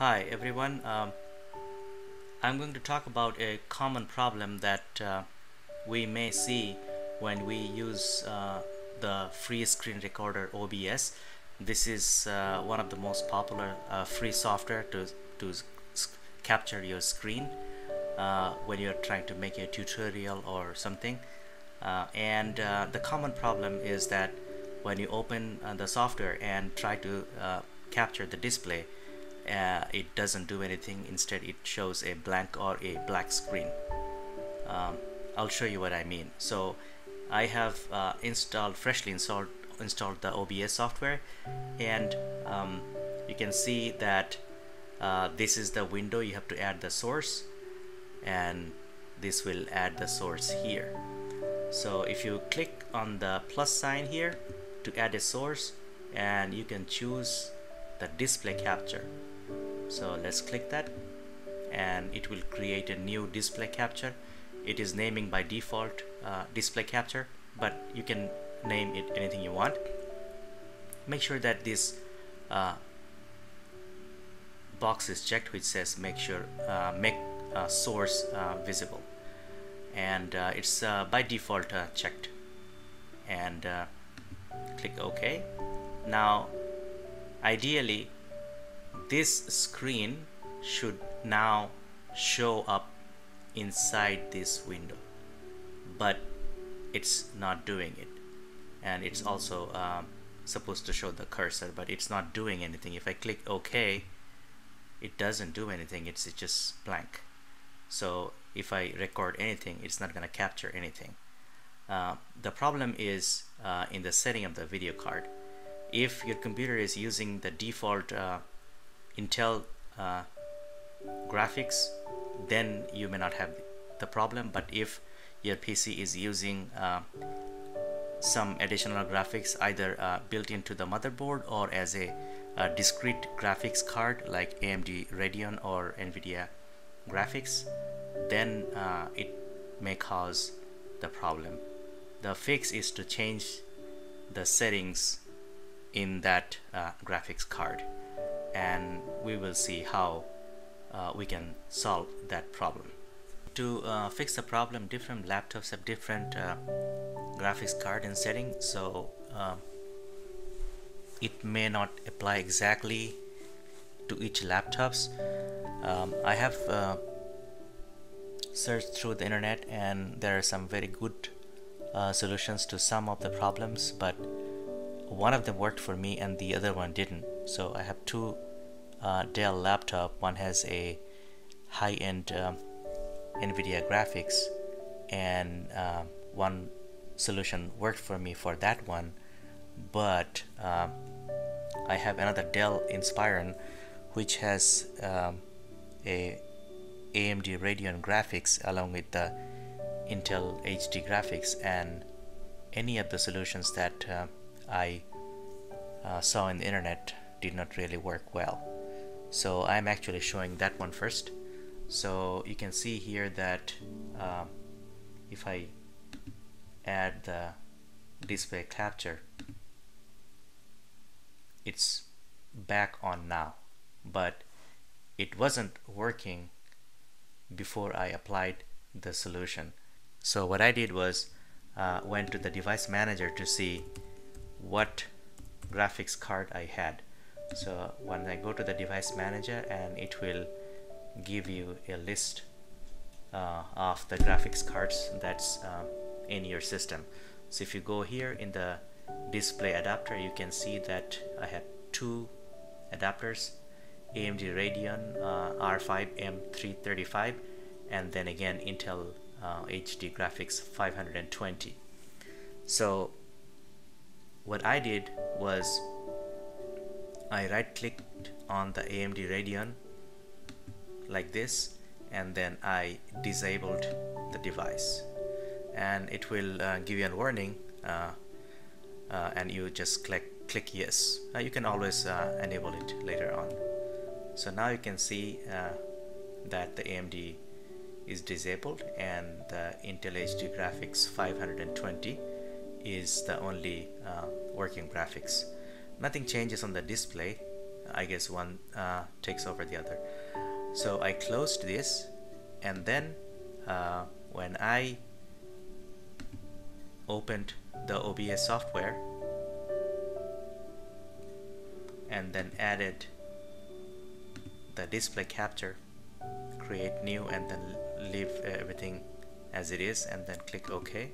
Hi everyone. Um, I'm going to talk about a common problem that uh, we may see when we use uh, the free screen recorder OBS. This is uh, one of the most popular uh, free software to, to capture your screen uh, when you're trying to make a tutorial or something. Uh, and the common problem is that when you open the software and try to capture the display, uh, it doesn't do anything. Instead it shows a blank or a black screen. Um, I'll show you what I mean. So I have uh, installed freshly installed installed the OBS software. And um, you can see that uh, this is the window. You have to add the source. And this will add the source here. So if you click on the plus sign here to add a source and you can choose the display capture so let's click that and it will create a new display capture. It is naming by default uh, display capture but you can name it anything you want. Make sure that this uh, box is checked which says make sure uh, make source uh, visible. And uh, it's uh, by default checked. And click OK. Now ideally this screen should now show up inside this window. But it's not doing it. And it's also um, supposed to show the cursor but it's not doing anything. If I click OK it doesn't do anything. It's, it's just blank. So if I record anything it's not gonna capture anything. Uh, the problem is uh, in the setting of the video card. If your computer is using the default uh, Intel uh, graphics then you may not have the problem. But if your PC is using uh, some additional graphics either uh, built into the motherboard or as a, a, discrete graphics card like AMD Radeon or NVIDIA graphics then uh, it may cause the problem. The fix is to change the settings in that uh, graphics card and we will see how uh, we can solve that problem. To uh, fix the problem, different laptops have different uh, graphics card and settings, so um, it may not apply exactly to each laptops. Um, I have uh, searched through the internet and there are some very good uh, solutions to some of the problems, but one of them worked for me and the other one didn't so I have two uh, Dell laptop. One has a high-end um, NVIDIA graphics and uh, one solution worked for me for that one. But um, I have another Dell Inspiron which has um, a AMD Radeon graphics along with the Intel HD graphics and any of the solutions that uh, I uh, saw in the internet did not really work well. So I'm actually showing that one first. So you can see here that uh, if I add the display capture it's back on now. But it wasn't working before I applied the solution. So what I did was uh, went to the device manager to see what graphics card I had so when I go to the device manager and it will give you a list uh, of the graphics cards that's uh, in your system. So if you go here in the display adapter you can see that I have two adapters AMD Radeon uh, R5 M335 and then again Intel HD uh, graphics 520 so what I did was I right clicked on the AMD Radeon like this and then I disabled the device. And it will uh, give you a warning uh, uh, and you just click click yes. You can always uh, enable it later on. So now you can see uh, that the AMD is disabled and the Intel HD graphics 520 is the only uh, working graphics nothing changes on the display. I guess one uh, takes over the other. So I closed this and then uh, when I opened the OBS software and then added the display capture create new and then leave everything as it is and then click OK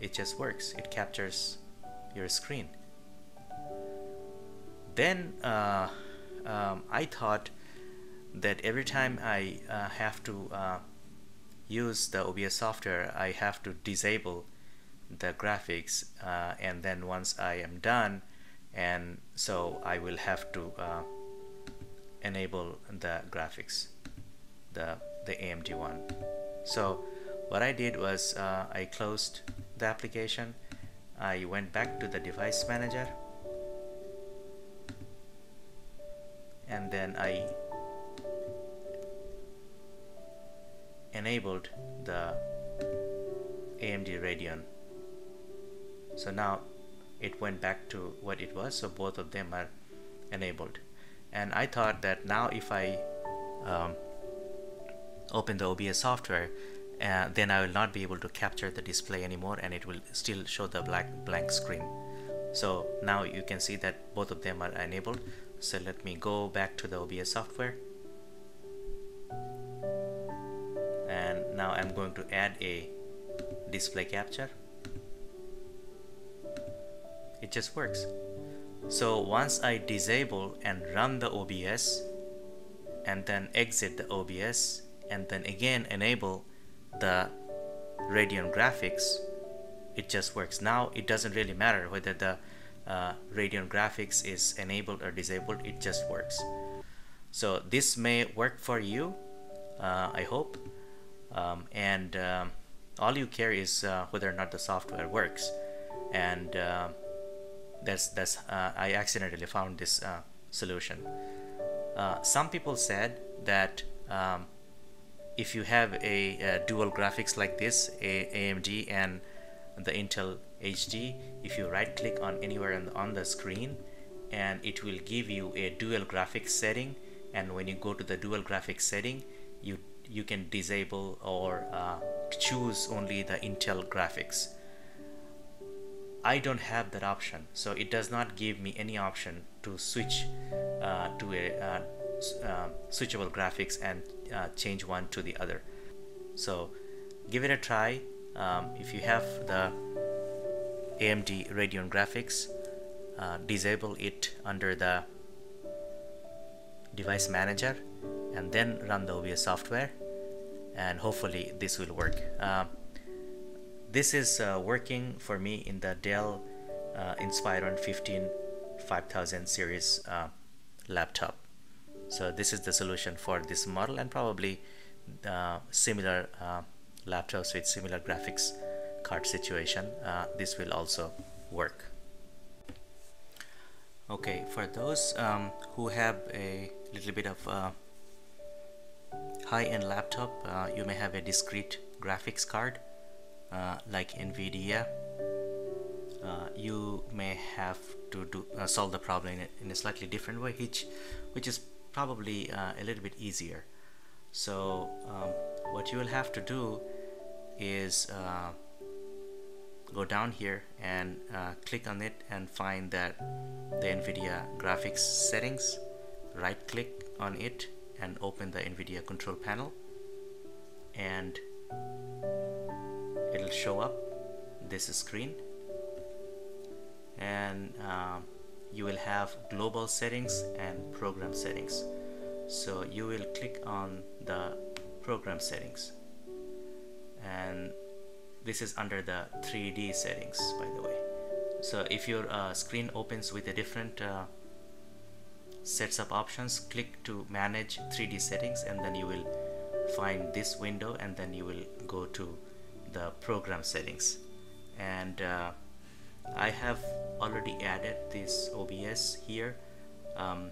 it just works. It captures your screen then uh, um, I thought that every time I uh, have to uh, use the OBS software I have to disable the graphics uh, and then once I am done and so I will have to uh, enable the graphics the the AMD one. So what I did was uh, I closed the application. I went back to the device manager and then I enabled the AMD Radeon. So now it went back to what it was so both of them are enabled. And I thought that now if I um, open the OBS software uh, then I will not be able to capture the display anymore and it will still show the black blank screen. So now you can see that both of them are enabled so let me go back to the OBS software. And now I'm going to add a display capture. It just works. So once I disable and run the OBS and then exit the OBS and then again enable the Radeon graphics it just works. Now it doesn't really matter whether the uh, Radeon graphics is enabled or disabled it just works. So this may work for you uh, I hope. Um, and um, all you care is uh, whether or not the software works. And uh, that's that's uh, I accidentally found this uh, solution. Some people said that um, if you have a, a, dual graphics like this a AMD and the Intel HD if you right click on anywhere on the, on the screen and it will give you a dual graphics setting and when you go to the dual graphics setting you you can disable or uh, choose only the Intel graphics. I don't have that option so it does not give me any option to switch uh, to a uh, uh switchable graphics and uh, change one to the other. So give it a try. Um, if you have the AMD Radeon graphics uh, disable it under the device manager and then run the OBS software and hopefully this will work. Uh, this is uh, working for me in the Dell uh, Inspiron 15 5000 series uh, laptop. So this is the solution for this model and probably uh, similar uh, laptops with similar graphics card situation uh, this will also work. Okay for those um, who have a little bit of uh, high-end laptop uh, you may have a discrete graphics card uh, like Nvidia. Uh, you may have to do solve the problem in a, in a, slightly different way which which is probably a little bit easier. So um, what you will have to do is uh, go down here and uh, click on it and find that the NVIDIA graphics settings. Right click on it and open the NVIDIA control panel. And it'll show up this screen. And uh, you will have global settings and program settings. So you will click on the program settings. And this is under the 3D settings by the way. So if your uh, screen opens with a different uh, sets of options click to manage 3D settings and then you will find this window and then you will go to the program settings. And uh, I have already added this OBS here. Um,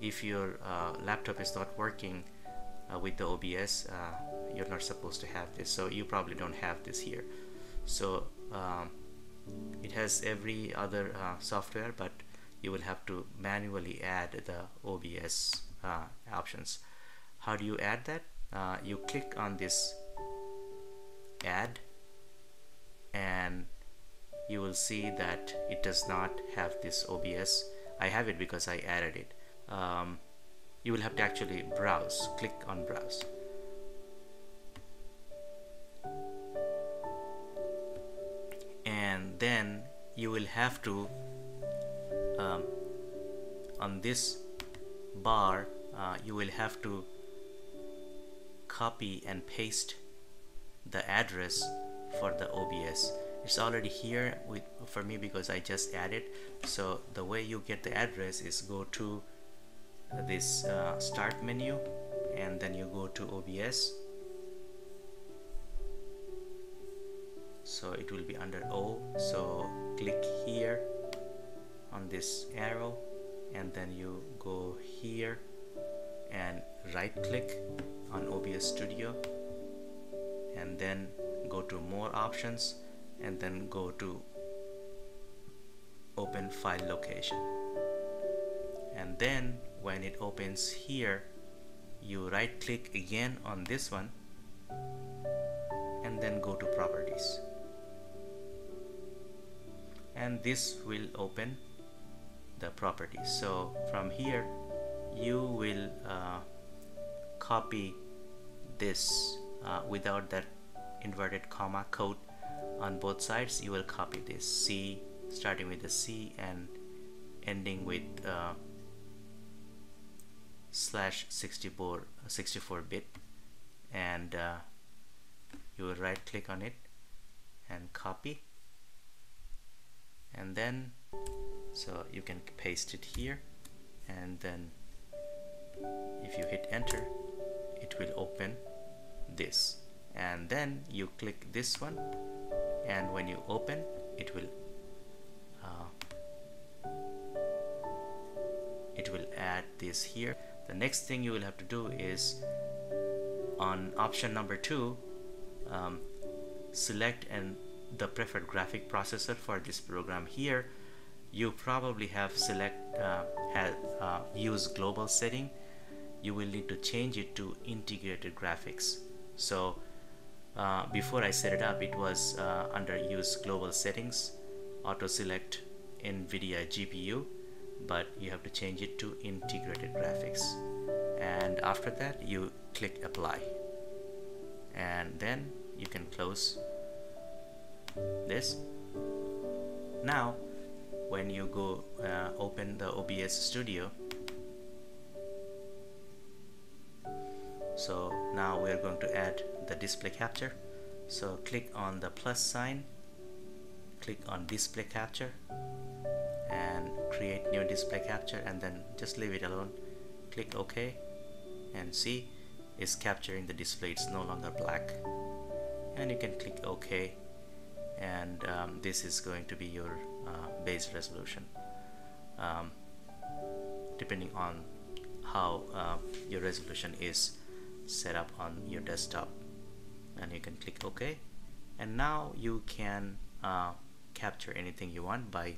if your uh, laptop is not working uh, with the OBS uh, you're not supposed to have this so you probably don't have this here. So um, it has every other uh, software but you will have to manually add the OBS uh, options. How do you add that? Uh, you click on this add and you will see that it does not have this OBS I have it because I added it. Um, you will have to actually browse click on browse then you will have to um, on this bar uh, you will have to copy and paste the address for the OBS it's already here with for me because I just added. So the way you get the address is go to this uh, start menu and then you go to OBS so it will be under O. So click here on this arrow and then you go here and right click on OBS Studio and then go to more options and then go to open file location. And then when it opens here you right click again on this one and then go to properties and this will open the properties so from here you will uh, copy this uh, without that inverted comma code on both sides you will copy this C starting with the C and ending with uh, slash 64 64 bit. And uh, you will right click on it and copy and then so you can paste it here and then if you hit enter it will open this. And then you click this one and when you open it will uh, it will add this here. The next thing you will have to do is on option number two um, select and the preferred graphic processor for this program here you probably have select uh, have, uh, use global setting. You will need to change it to integrated graphics. So uh, before I set it up it was uh, under use global settings auto select NVIDIA GPU but you have to change it to integrated graphics. And after that you click apply. And then you can close this. Now when you go uh, open the OBS studio so now we're going to add the display capture. So click on the plus sign click on display capture and create new display capture and then just leave it alone. Click OK and see it's capturing the display it's no longer black. And you can click OK and um, this is going to be your uh, base resolution. Um, depending on how uh, your resolution is set up on your desktop. And you can click OK. And now you can uh, capture anything you want by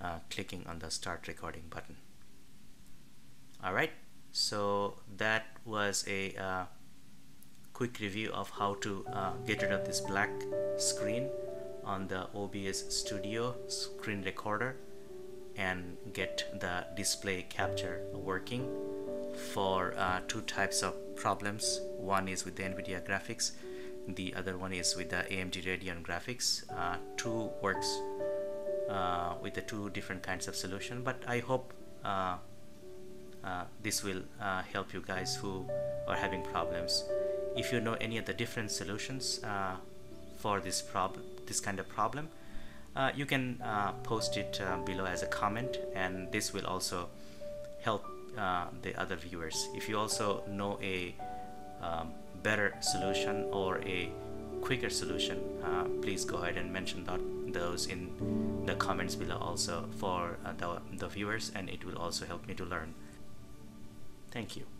uh, clicking on the start recording button. Alright so that was a uh, quick review of how to uh, get rid of this black screen on the OBS Studio screen recorder and get the display capture working for uh, two types of problems. One is with the NVIDIA graphics the other one is with the AMD Radeon graphics. Uh, two works uh, with the two different kinds of solution but I hope uh, uh this will uh, help you guys who are having problems. If you know any of the different solutions for this problem this kind of problem you can post it below as a comment and this will also help the other viewers. If you also know a um, better solution or a quicker solution uh, please go ahead and mention that, those in the comments below also for uh, the, the viewers and it will also help me to learn. Thank you